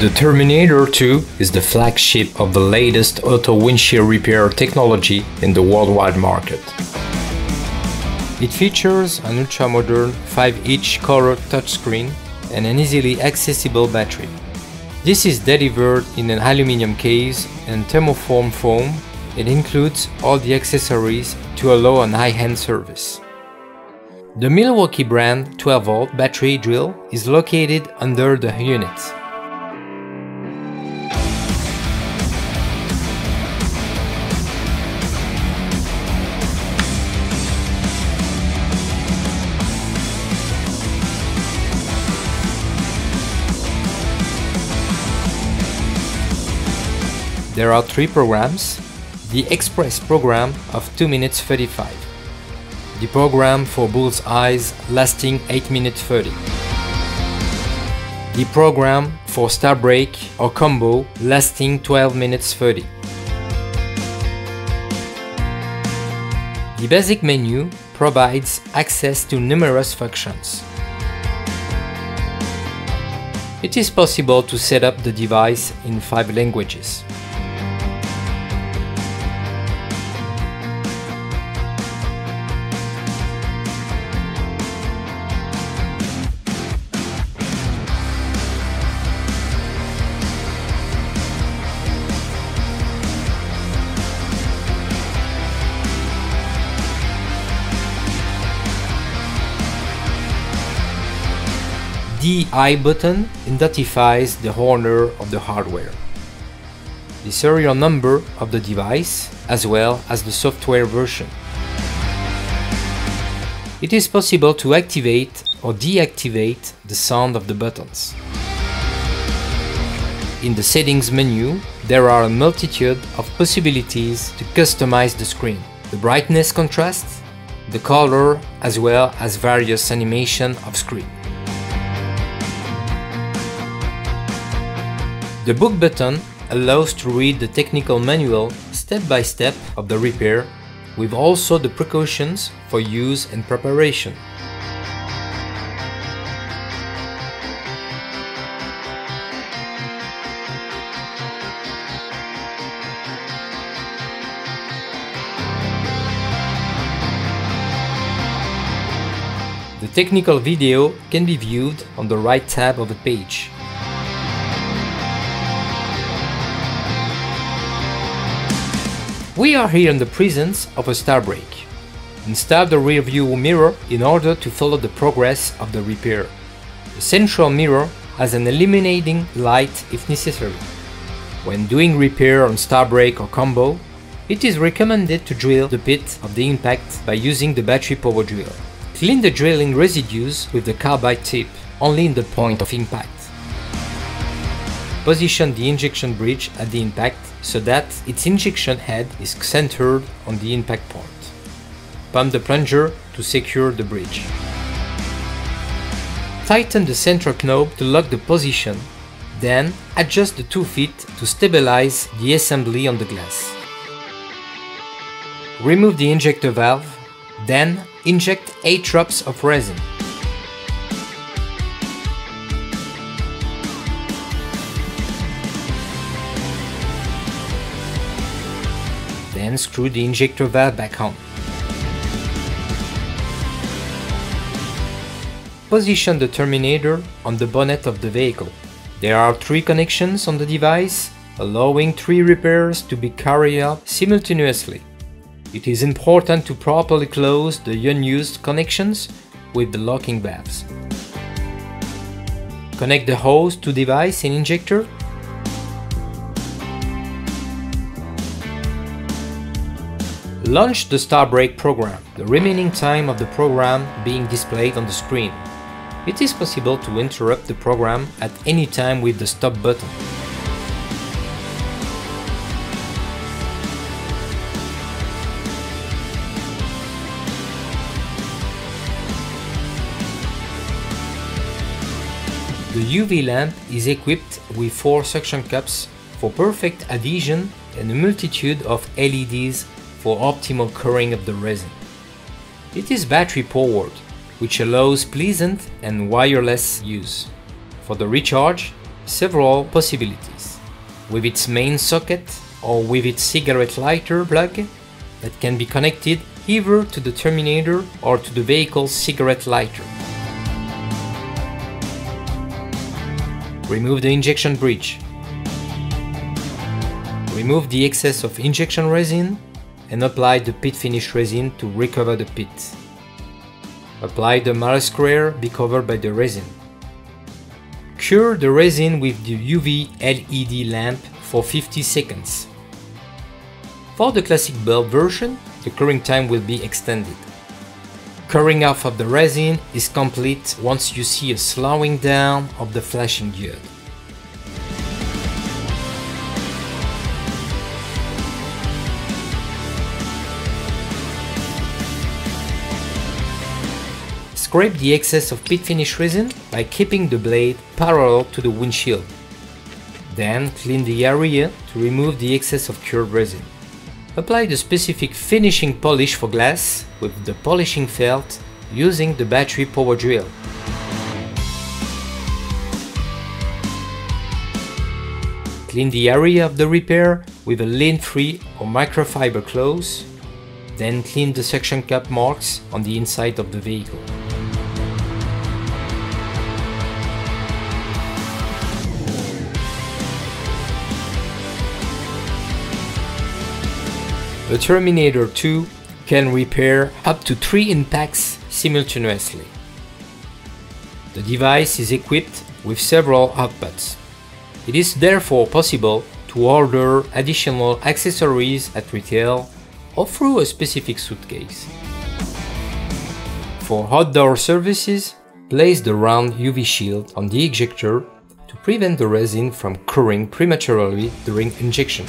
The Terminator 2 is the flagship of the latest auto windshield repair technology in the worldwide market. It features an ultra-modern 5-inch color touchscreen and an easily accessible battery. This is delivered in an aluminum case and thermoform foam. It includes all the accessories to allow an high-end service. The Milwaukee brand 12V battery drill is located under the unit. There are three programs. The Express program of 2 minutes 35. The program for bull's eyes lasting 8 minutes 30. The program for star break or combo lasting 12 minutes 30. The basic menu provides access to numerous functions. It is possible to set up the device in five languages. The I button identifies the owner of the hardware. The serial number of the device as well as the software version. It is possible to activate or deactivate the sound of the buttons. In the settings menu, there are a multitude of possibilities to customize the screen, the brightness contrast, the color as well as various animation of screen. The book button allows to read the technical manual step by step of the repair with also the precautions for use and preparation. The technical video can be viewed on the right tab of the page. We are here in the presence of a star break. Install the rear view mirror in order to follow the progress of the repair. The central mirror has an illuminating light if necessary. When doing repair on star break or combo, it is recommended to drill the pit of the impact by using the battery power drill. Clean the drilling residues with the carbide tip, only in the point of impact. Position the injection bridge at the impact so that its injection head is centered on the impact point. Pump the plunger to secure the bridge. Tighten the center knob to lock the position, then adjust the two feet to stabilize the assembly on the glass. Remove the injector valve, then inject 8 drops of resin. Then screw the injector valve back on. Position the terminator on the bonnet of the vehicle. There are three connections on the device, allowing three repairs to be carried out simultaneously. It is important to properly close the unused connections with the locking valves. Connect the hose to device and injector Launch the star break program, the remaining time of the program being displayed on the screen. It is possible to interrupt the program at any time with the stop button. The UV lamp is equipped with four suction cups for perfect adhesion and a multitude of LEDs for optimal curing of the resin. It is battery powered, which allows pleasant and wireless use. For the recharge, several possibilities. With its main socket or with its cigarette lighter plug that can be connected either to the terminator or to the vehicle's cigarette lighter. Remove the injection bridge. Remove the excess of injection resin and apply the pit finish resin to recover the pit. Apply the mallet square be covered by the resin. Cure the resin with the UV LED lamp for 50 seconds. For the classic bulb version, the curing time will be extended. Curing off of the resin is complete once you see a slowing down of the flashing diode. Scrape the excess of pit finish resin by keeping the blade parallel to the windshield. Then clean the area to remove the excess of cured resin. Apply the specific finishing polish for glass with the polishing felt using the battery power drill. Clean the area of the repair with a lint-free or microfiber cloth, then clean the suction cup marks on the inside of the vehicle. The Terminator 2 can repair up to three impacts simultaneously. The device is equipped with several outputs. It is therefore possible to order additional accessories at retail or through a specific suitcase. For outdoor services, place the round UV shield on the ejector to prevent the resin from curing prematurely during injection.